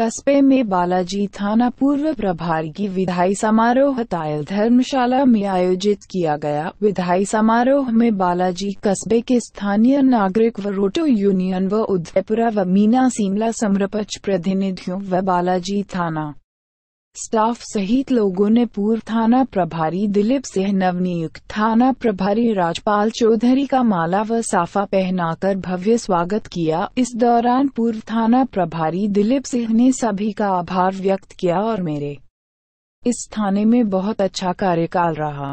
कस्बे में बालाजी थाना पूर्व प्रभारी की विधायी समारोह तायल धर्मशाला में आयोजित किया गया। विधायी समारोह में बालाजी कस्बे के स्थानीय नागरिक व रोटो यूनियन व उदयपुरा व मीना सीमला समरपच प्रतिनिधियों व बालाजी थाना स्टाफ सहित लोगों ने पूर्व थाना प्रभारी दिलीप सिंह, नवनियुक्त थाना प्रभारी राजपाल चौधरी का माला व साफा पहनाकर भव्य स्वागत किया। इस दौरान पूर्व थाना प्रभारी दिलीप सिंह ने सभी का आभार व्यक्त किया और मेरे इस थाने में बहुत अच्छा कार्यकाल रहा।